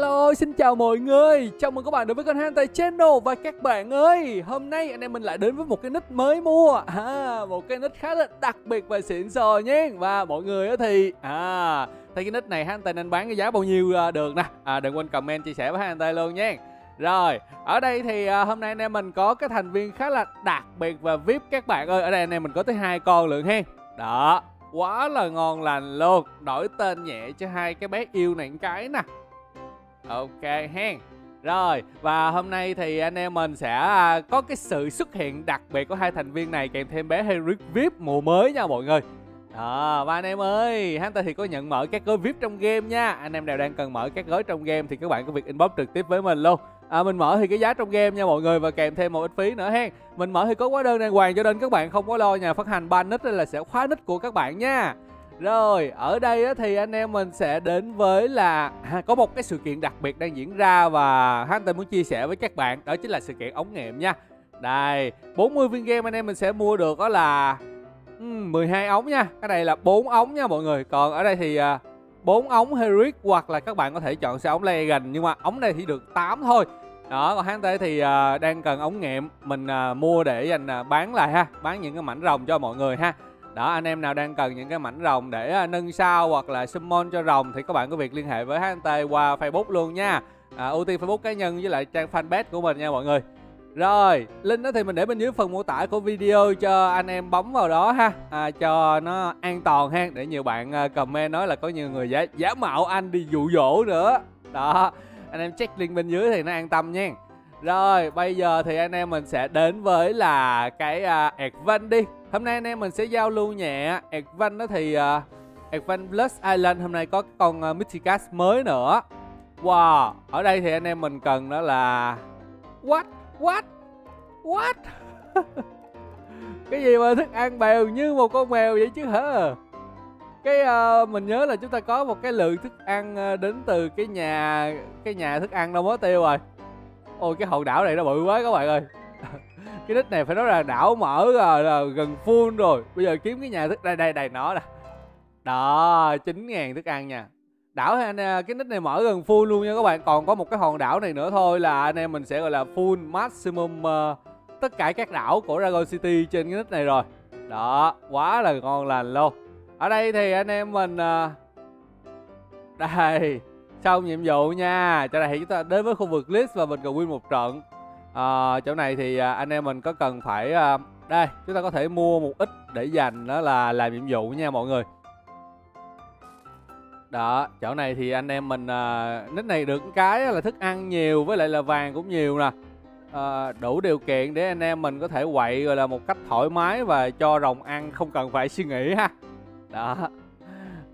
Hello, xin chào mọi người Chào mừng các bạn đến với kênh Hantai Channel Và các bạn ơi, hôm nay anh em mình lại đến với một cái nick mới mua à, Một cái nick khá là đặc biệt và xịn sò nhé Và mọi người thì à, Thấy cái nick này Hantai nên bán cái giá bao nhiêu à, được nè à, Đừng quên comment chia sẻ với Hantai luôn nha rồi, ở đây thì à, hôm nay anh em mình có cái thành viên khá là đặc biệt và VIP các bạn ơi. Ở đây anh em mình có tới hai con lượng hen. Đó, quá là ngon lành luôn. Đổi tên nhẹ cho hai cái bé yêu này cái nè. Ok hen. Rồi, và hôm nay thì anh em mình sẽ à, có cái sự xuất hiện đặc biệt của hai thành viên này kèm thêm bé Henrik VIP mùa mới nha mọi người. Đó, và anh em ơi, hắn ta thì có nhận mở các gói VIP trong game nha. Anh em nào đang cần mở các gói trong game thì các bạn có việc inbox trực tiếp với mình luôn. À, mình mở thì cái giá trong game nha mọi người và kèm thêm một ít phí nữa hen. Mình mở thì có hóa đơn đàng hoàng cho nên các bạn không có lo nhà phát hành ban nick là sẽ khóa nick của các bạn nha. Rồi, ở đây thì anh em mình sẽ đến với là à, có một cái sự kiện đặc biệt đang diễn ra và Hunter muốn chia sẻ với các bạn đó chính là sự kiện ống nghiệm nha. Đây, 40 viên game anh em mình sẽ mua được đó là um, 12 ống nha. Cái này là 4 ống nha mọi người. Còn ở đây thì à, 4 ống Heroic hoặc là các bạn có thể chọn sẽ ống Legend nhưng mà ống này thì được 8 thôi. Đó, còn hắn thì à, đang cần ống nghiệm mình à, mua để dành à, bán lại ha, bán những cái mảnh rồng cho mọi người ha đó anh em nào đang cần những cái mảnh rồng để à, nâng sao hoặc là summon cho rồng thì các bạn có việc liên hệ với HNT qua Facebook luôn nha. À, ưu tiên Facebook cá nhân với lại trang fanpage của mình nha mọi người. Rồi, link đó thì mình để bên dưới phần mô tả của video cho anh em bấm vào đó ha. À, Cho nó an toàn ha Để nhiều bạn à, comment nói là có nhiều người giả, giả mạo anh đi dụ dỗ nữa. Đó, anh em check link bên dưới thì nó an tâm nha. Rồi, bây giờ thì anh em mình sẽ đến với là cái à, uh, Advent đi Hôm nay anh em mình sẽ giao lưu nhẹ Advent đó thì à, uh, Advent Plus Island hôm nay có con à, uh, Mythicast mới nữa Wow, ở đây thì anh em mình cần đó là What? What? What? cái gì mà thức ăn bèo như một con mèo vậy chứ hả? Cái uh, mình nhớ là chúng ta có một cái lượng thức ăn uh, đến từ cái nhà cái nhà thức ăn đâu mới tiêu rồi. Ôi cái hòn đảo này nó bự quá các bạn ơi. Cái nick này phải nói là đảo mở rồi là gần full rồi. Bây giờ kiếm cái nhà thức đây đây đây nó nè. Đó chín ngàn thức ăn nha. Đảo anh à, cái nick này mở gần full luôn nha các bạn. Còn có một cái hòn đảo này nữa thôi là anh em mình sẽ gọi là full maximum uh, tất cả các đảo của Dragon City trên cái nick này rồi. Đó quá là ngon lành luôn. Ở đây thì anh em mình uh, đây xong nhiệm vụ nha. Cho này thì chúng ta đến với khu vực list và mình cần win một trận. À, chỗ này thì à, anh em mình có cần phải à, đây chúng ta có thể mua một ít để dành đó là làm nhiệm vụ nha mọi người. Đó chỗ này thì anh em mình à, nick này được cái là thức ăn nhiều với lại là vàng cũng nhiều nè. À, đủ điều kiện để anh em mình có thể quậy gọi là một cách thoải mái và cho rồng ăn không cần phải suy nghĩ ha. Đó.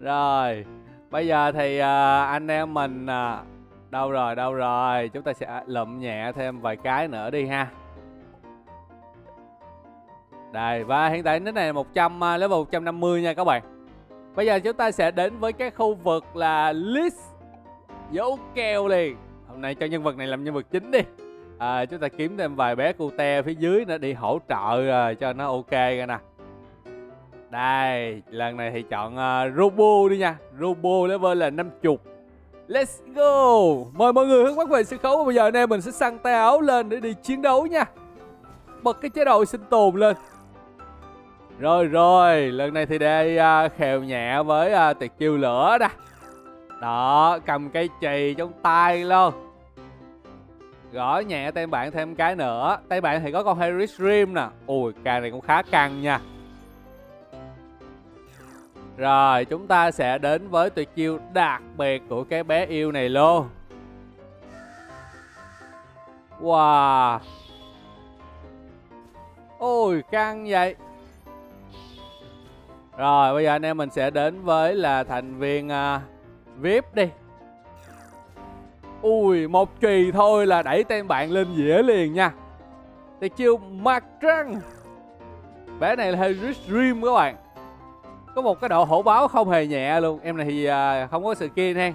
Rồi bây giờ thì uh, anh em mình uh, Đâu rồi, đâu rồi? Chúng ta sẽ lụm nhẹ thêm vài cái nữa đi ha. Đây, và hiện tại nick này là 100, uh, à, level 150 nha các bạn. Bây giờ chúng ta sẽ đến với cái khu vực là list Dấu keo liền. Hôm nay cho nhân vật này làm nhân vật chính đi. À, Chúng ta kiếm thêm vài bé cute phía dưới nữa đi hỗ trợ uh, cho nó ok coi nè. Đây, lần này thì chọn uh, Robo đi nha. Robo level là 50 Let's go. Mời mọi người hướng mắt về sân khấu. Và bây giờ anh em mình sẽ săn tay áo lên để đi chiến đấu nha. Bật cái chế độ sinh tồn lên. Rồi rồi. Lần này thì đây uh, khèo nhẹ với uh, tiệt chiêu lửa nè. Đó Cầm cây chì trong tay luôn. Gõ nhẹ tay bạn thêm cái nữa. Tay bạn thì có con Harry Dream nè. Ui càng này cũng khá căng nha rồi chúng ta sẽ đến với tuyệt chiêu đặc biệt của cái bé yêu này luôn Wow. Ôi căng vậy. Rồi bây giờ anh em mình sẽ đến với là thành viên à, uh, VIP đi. Ui một trì thôi là đẩy tên bạn lên dĩa liền nha. Tuyệt chiêu mặt trăng Bé này là Harris Dream các bạn có một cái độ hổ báo không hề nhẹ luôn. Em này thì à, không có sự kia ha.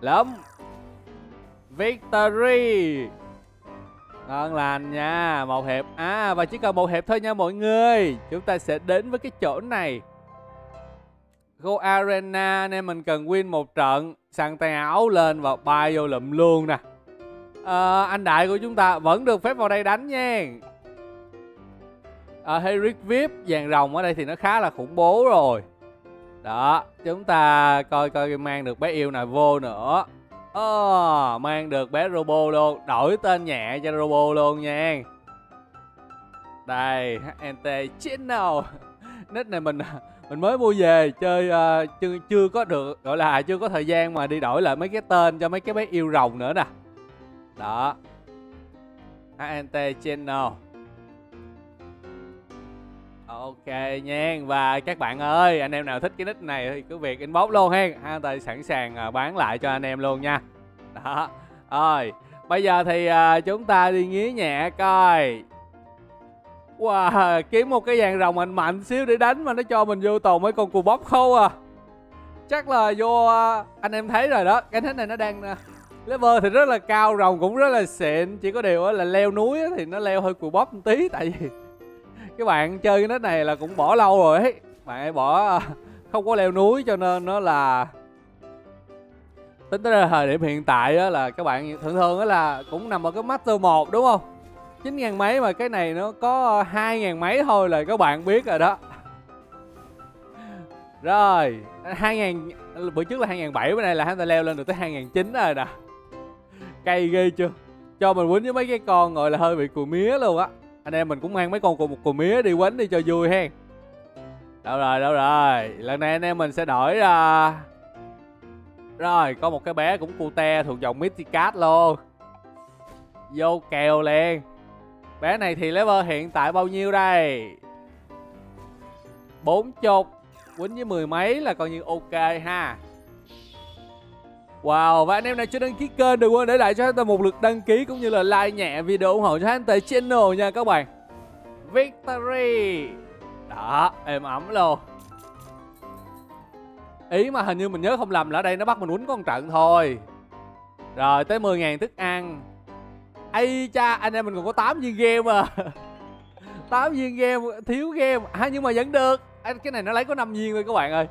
Lắm. Victory. Ngon lành nha một hiệp à và chỉ cần một hiệp thôi nha mọi người. Chúng ta sẽ đến với cái chỗ này. Go Arena nên mình cần win một trận. Sang tay áo lên và bay vô lụm luôn nè. À, anh đại của chúng ta vẫn được phép vào đây đánh nha. Ờ, à, Heric VIP vàng rồng ở đây thì nó khá là khủng bố rồi. Đó chúng ta coi coi mang được bé yêu nào vô nữa. Oh, mang được bé robo luôn đổi tên nhẹ cho robo luôn nha. Đây HNT Channel nick này mình mình mới mua về chơi uh, chưa chưa có được gọi là chưa có thời gian mà đi đổi lại mấy cái tên cho mấy cái bé yêu rồng nữa nè. Đó. HNT Channel Ok nha. Và các bạn ơi anh em nào thích cái nick này thì cứ việc inbox luôn ha. HNT sẵn sàng à, bán lại cho anh em luôn nha. Đó. Rồi bây giờ thì à, chúng ta đi nghía nhẹ coi. Wow, kiếm một cái dàn rồng mạnh mạnh xíu để đánh mà nó cho mình vô tù mấy con cù bóp khâu à. Chắc là vô à, anh em thấy rồi đó. Cái thế này nó đang level thì rất là cao rồng cũng rất là xịn. Chỉ có điều là leo núi thì nó leo hơi cù bóp một tí Tại vì cái bạn chơi cái nết này là cũng bỏ lâu rồi ấy. Bạn ấy bỏ à, không có leo núi cho nên nó là Tính tới thời điểm hiện tại á, là các bạn thường thường á là cũng nằm ở cái Master 1 đúng không? chín ngàn mấy mà cái này nó có hai ngàn mấy thôi là các bạn biết rồi đó. Rồi hai ngàn Bữa trước là hai ngàn bảy Bữa nay là hắn ta leo lên được tới hai ngàn chín rồi nè. Cây ghê chưa? Cho mình quýnh với mấy cái con gọi là hơi bị cùi mía luôn á. Anh em mình cũng mang mấy con cùi, cùi mía đi quánh đi cho vui ha, Đâu rồi đâu rồi. Lần này anh em mình sẽ đổi ra Rồi có một cái bé cũng cute thuộc dòng Mythicat luôn Vô kèo liền. Bé này thì level hiện tại bao nhiêu đây? bốn chục Quýnh với mười mấy là coi như ok ha. Wow, và anh em nào chưa đăng ký kênh đừng quên để lại cho anh ta một lượt đăng ký cũng như là like nhẹ video ủng hộ cho anh ta channel nha các bạn. Victory. Đó, êm ấm luôn. Ý mà hình như mình nhớ không lầm là ở đây nó bắt mình quýnh con trận thôi. Rồi tới 10.000 thức ăn ây cha anh em mình còn có 8 viên game à 8 viên game thiếu game à, nhưng mà vẫn được anh cái này nó lấy có 5 viên thôi các bạn ơi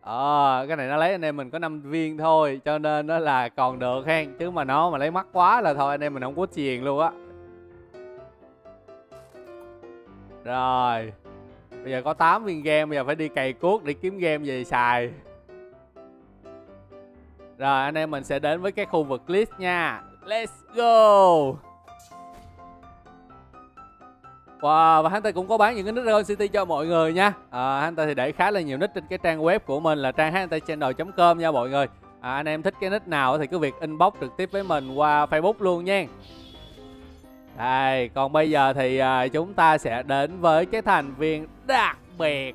ờ cái này nó lấy anh em mình có 5 viên thôi, cho nên nó là còn được hen. Chứ mà nó mà lấy mắc quá là thôi, anh em mình không có chiền luôn á. Rồi, bây giờ có 8 viên game, bây giờ phải đi cày cuốc để kiếm game về xài. Rồi, anh em mình sẽ đến với cái khu vực list nha. Let's go! Wow, và hắn ta cũng có bán những cái nick Dragon City cho mọi người nha. À, Hắn ta thì để khá là nhiều nick trên cái trang web của mình là trang channel.com nha mọi người. À, Anh em thích cái nick nào thì cứ việc inbox trực tiếp với mình qua Facebook luôn nha. Đây, còn bây giờ thì à, chúng ta sẽ đến với cái thành viên đặc biệt.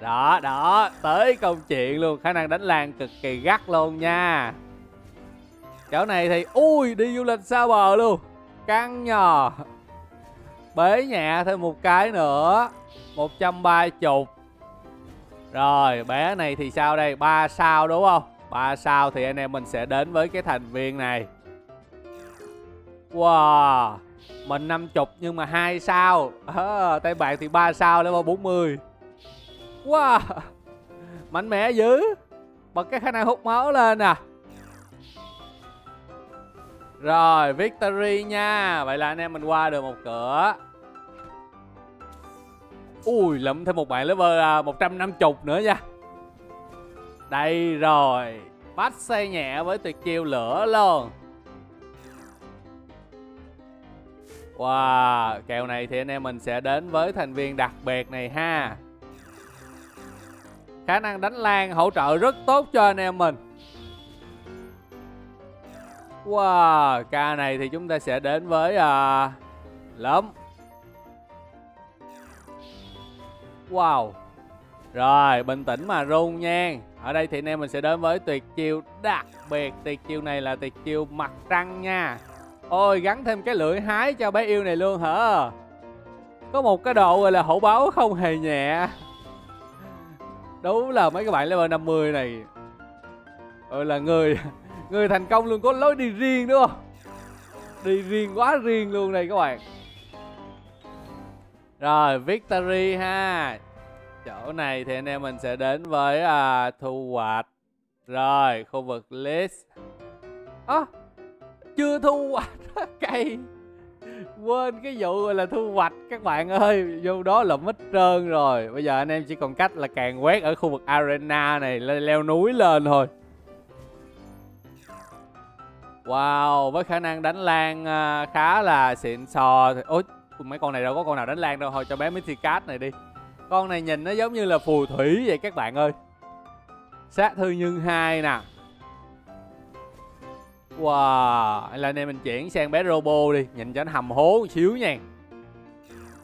Đó, đó, tới công chuyện luôn Khả năng đánh làng cực kỳ gắt luôn nha. Chỗ này thì ui đi du lịch xa bờ luôn Căng nhờ. Bế nhẹ thêm một cái nữa 130 Rồi bé này thì sao đây? 3 sao đúng không? 3 sao thì anh em mình sẽ đến với cái thành viên này. Wow Mình 50 nhưng mà hai sao. À, Tay bạn thì 3 sao level 40 Wow Mạnh mẽ dữ. Bật cái khả năng hút máu lên à. Rồi, victory nha. Vậy là anh em mình qua được một cửa. Ui, lụm thêm một bạn level à, 150 nữa nha. Đây rồi. Bắt xe nhẹ với tuyệt chiêu lửa luôn. Wow, kèo này thì anh em mình sẽ đến với thành viên đặc biệt này ha. Khả năng đánh lan hỗ trợ rất tốt cho anh em mình. Wow, ca này thì chúng ta sẽ đến với à, uh, lắm. Wow. Rồi, bình tĩnh mà run nha. Ở đây thì anh em mình sẽ đến với tuyệt chiêu đặc biệt. Tuyệt chiêu này là tuyệt chiêu mặt trăng nha. Ôi, gắn thêm cái lưỡi hái cho bé yêu này luôn hả? Có một cái độ gọi là hổ báo không hề nhẹ. Đúng là mấy các bạn level 50 này. Gọi là người Người thành công luôn có lối đi riêng đúng không Đi riêng quá riêng luôn đây các bạn rồi victory ha Chỗ này thì anh em mình sẽ đến với à, thu hoạch Rồi, khu vực list. Ơ, à, chưa thu hoạch cây. Quên cái vụ gọi là thu hoạch các bạn ơi. Vô đó là mít trơn rồi. Bây giờ anh em chỉ còn cách là càng quét ở khu vực arena này leo núi lên thôi. Wow, với khả năng đánh lan à, khá là xịn sò. Ôi, mấy con này đâu có con nào đánh lan đâu. Thôi cho bé Mythicat này đi. Con này nhìn nó giống như là phù thủy vậy các bạn ơi. Sát thương nhân hai nè. Wow, là này mình chuyển sang bé Robo đi, nhìn cho nó hầm hố một xíu nha.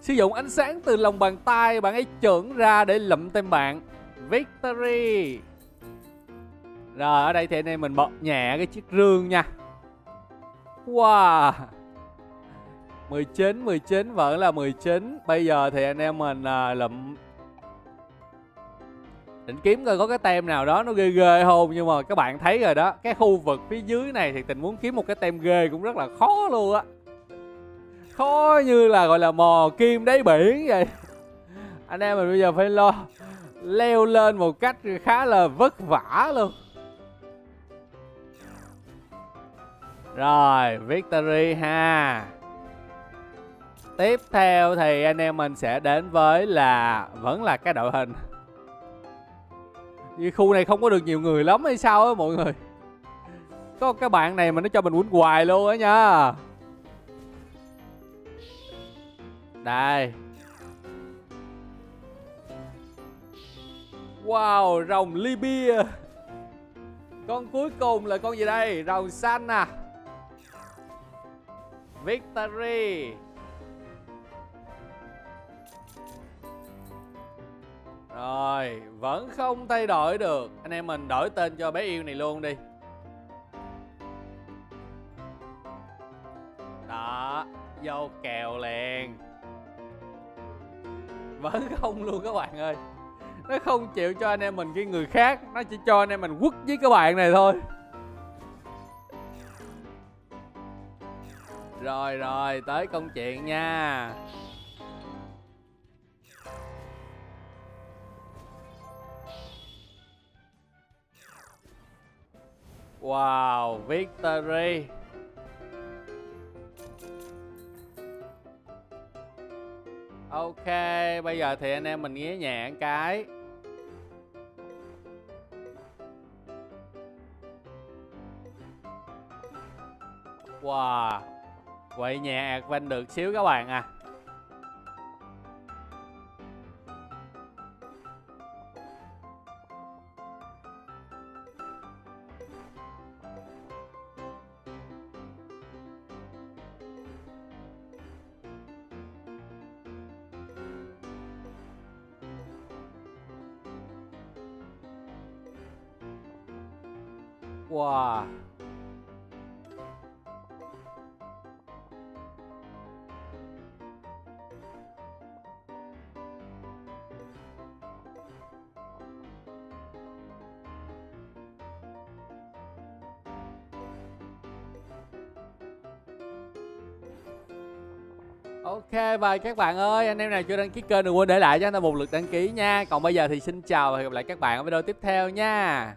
Sử dụng ánh sáng từ lòng bàn tay, bạn ấy trưởng ra để lụm tên bạn. Victory. Rồi, ở đây thì anh em mình bật nhẹ cái chiếc rương nha. Wow 19, 19 vẫn là 19 Bây giờ thì anh em mình à, lụm. Định kiếm coi có cái tem nào đó nó ghê ghê không Nhưng mà các bạn thấy rồi đó Cái khu vực phía dưới này thì tình muốn kiếm một cái tem ghê cũng rất là khó luôn á. Khó như là gọi là mò kim đáy biển vậy. Anh em mình bây giờ phải lo Leo lên một cách khá là vất vả luôn. Rồi, victory ha. Tiếp theo thì anh em mình sẽ đến với là vẫn là cái đội hình. Vì khu này không có được nhiều người lắm hay sao á mọi người. Có cái bạn này mà nó cho mình quýnh hoài luôn á nha. Đây. Wow, rồng Libya. Con cuối cùng là con gì đây? Rồng xanh à. Victory Rồi, vẫn không thay đổi được. Anh em mình đổi tên cho bé yêu này luôn đi. Đó, vô kèo liền. Vẫn không luôn các bạn ơi. Nó không chịu cho anh em mình cái người khác Nó chỉ cho anh em mình quất với các bạn này thôi. Rồi rồi, tới công chuyện nha. Wow, victory. Ok, bây giờ thì anh em mình nghía nhẹ cái. Wow Quậy nhẹ ạt được xíu các bạn à. Wow Ok và các bạn ơi, anh em nào chưa đăng ký kênh đừng quên để lại cho anh ta một lượt đăng ký nha. Còn bây giờ thì xin chào và hẹn gặp lại các bạn ở video tiếp theo nha.